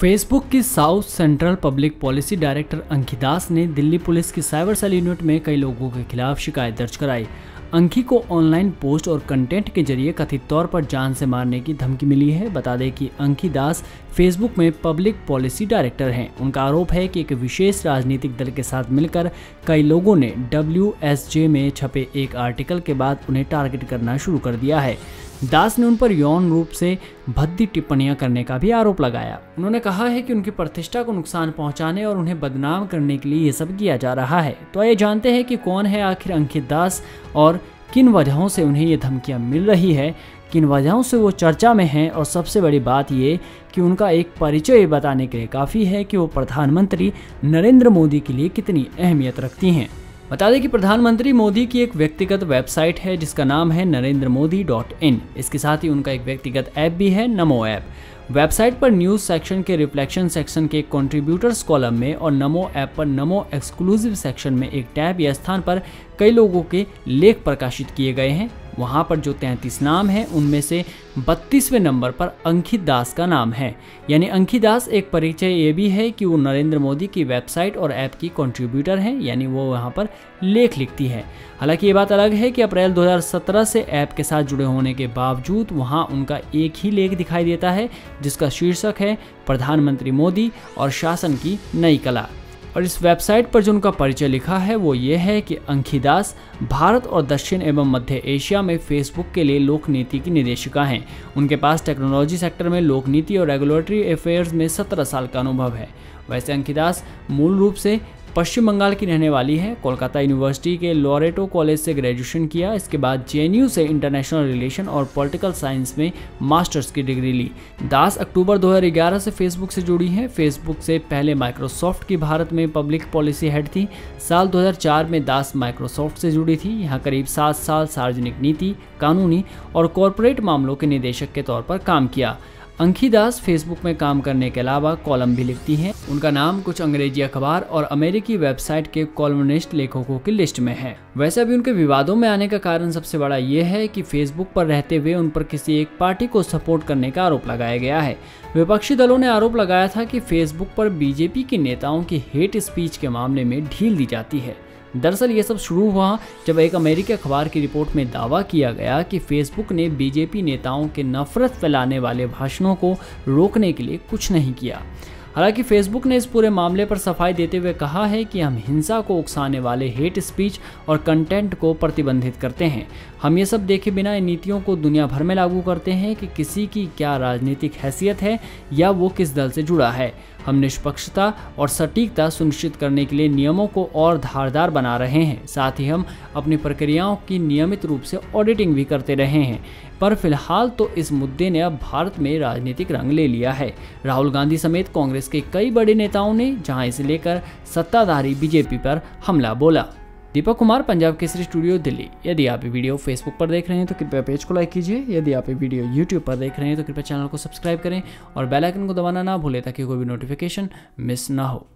Facebook की south central public policy director Ankhi Das ने Delhi police की साइबर सेल यूनिट में कई लोगों के खिलाफ शिकायत दर्ज कराई। अंकी को ऑनलाइन पोस्ट और कंटेंट के ज़रिए कथित तौर पर जान से मारने की धमकी मिली है। बता दें कि अंकी दास फेसबुक में पब्लिक पॉलिसी डायरेक्टर हैं। उनका आरोप है कि एक विशेष राजनीतिक दल के साथ मिलकर कई लोगों ने डब्ल्यूएसजे में छपे एक आर्टिकल के बाद उन्हें टारगेट करना शुरू कर दिया है। दास ने उन पर यौन रूप से भद्दी टिप्पणियाँ करने का भी आरोप लगाया। उन्होंने कहा है कि उनकी प्रतिष्ठा को नुकसान पहुँचाने और उन्हें बदनाम करने के लिए ये सब किया जा रहा है। तो आइए जानते हैं कि कौन है आखिर अंकित दास और किन वजहों से उन्हें ये धमकियाँ मिल रही है, किन वजहों से वो चर्चा में हैं और सबसे बड़ी बात ये कि उनका एक परिचय बताने के लिए काफ़ी है कि वो प्रधानमंत्री नरेंद्र मोदी के लिए कितनी अहमियत रखती हैं। बता दें कि प्रधानमंत्री मोदी की एक व्यक्तिगत वेबसाइट है, जिसका नाम है नरेंद्र मोदी डॉट इन। इसके साथ ही उनका एक व्यक्तिगत ऐप भी है, नमो ऐप। वेबसाइट पर न्यूज़ सेक्शन के रिफ्लेक्शन सेक्शन के कंट्रीब्यूटर्स कॉलम में और नमो ऐप पर नमो एक्सक्लूसिव सेक्शन में एक टैब या स्थान पर कई लोगों के लेख प्रकाशित किए गए हैं। वहाँ पर जो तैंतीस नाम हैं, उनमें से बत्तीसवें नंबर पर अंकित दास का नाम है। यानी अंकित दास एक परिचय ये भी है कि वो नरेंद्र मोदी की वेबसाइट और ऐप की कंट्रीब्यूटर हैं, यानी वो वहाँ पर लेख लिखती है। हालाँकि ये बात अलग है कि अप्रैल 2017 से ऐप के साथ जुड़े होने के बावजूद वहाँ उनका एक ही लेख दिखाई देता है, जिसका शीर्षक है, प्रधानमंत्री मोदी और शासन की नई कला। और इस वेबसाइट पर जो उनका परिचय लिखा है, वो ये है कि अंखीदास भारत और दक्षिण एवं मध्य एशिया में फेसबुक के लिए लोक नीति की निदेशिका हैं। उनके पास टेक्नोलॉजी सेक्टर में लोक नीति और रेगुलेटरी अफेयर्स में सत्रह साल का अनुभव है। वैसे अंकिदास मूल रूप से पश्चिम बंगाल की रहने वाली है। कोलकाता यूनिवर्सिटी के लोरेटो कॉलेज से ग्रेजुएशन किया। इसके बाद जेएनयू से इंटरनेशनल रिलेशन और पॉलिटिकल साइंस में मास्टर्स की डिग्री ली। दास अक्टूबर 2011 से फेसबुक से जुड़ी हैं। फेसबुक से पहले माइक्रोसॉफ्ट की भारत में पब्लिक पॉलिसी हेड थी। साल 2004 में दास माइक्रोसॉफ्ट से जुड़ी थी। यहाँ करीब सात साल सार्वजनिक नीति, कानूनी और कॉरपोरेट मामलों के निदेशक के तौर पर काम किया। अंकी दास फेसबुक में काम करने के अलावा कॉलम भी लिखती हैं। उनका नाम कुछ अंग्रेज़ी अखबार और अमेरिकी वेबसाइट के कॉलमनिस्ट लेखकों की लिस्ट में है। वैसे अभी उनके विवादों में आने का कारण सबसे बड़ा ये है कि फेसबुक पर रहते हुए उन पर किसी एक पार्टी को सपोर्ट करने का आरोप लगाया गया है। विपक्षी दलों ने आरोप लगाया था कि फेसबुक पर बीजेपी के नेताओं की हेट स्पीच के मामले में ढील दी जाती है। दरअसल ये सब शुरू हुआ जब एक अमेरिकी अखबार की रिपोर्ट में दावा किया गया कि फेसबुक ने बीजेपी नेताओं के नफरत फैलाने वाले भाषणों को रोकने के लिए कुछ नहीं किया। हालाँकि फेसबुक ने इस पूरे मामले पर सफ़ाई देते हुए कहा है कि हम हिंसा को उकसाने वाले हेट स्पीच और कंटेंट को प्रतिबंधित करते हैं। हम ये सब देखे बिना इन नीतियों को दुनिया भर में लागू करते हैं कि किसी की क्या राजनीतिक हैसियत है या वो किस दल से जुड़ा है। हम निष्पक्षता और सटीकता सुनिश्चित करने के लिए नियमों को और धारदार बना रहे हैं। साथ ही हम अपनी प्रक्रियाओं की नियमित रूप से ऑडिटिंग भी करते रहे हैं। पर फ़िलहाल तो इस मुद्दे ने अब भारत में राजनीतिक रंग ले लिया है। राहुल गांधी समेत कांग्रेस के कई बड़े नेताओं ने जहाँ इसे लेकर सत्ताधारी बीजेपी पर हमला बोला। दीपक कुमार, पंजाब केसरी स्टूडियो, दिल्ली। यदि आप ये वीडियो फेसबुक पर देख रहे हैं तो कृपया पेज को लाइक कीजिए। यदि आप ये वीडियो यूट्यूब पर देख रहे हैं तो कृपया चैनल को सब्सक्राइब करें और बेलाइकन को दबाना ना भूलें, ताकि कोई भी नोटिफिकेशन मिस ना हो।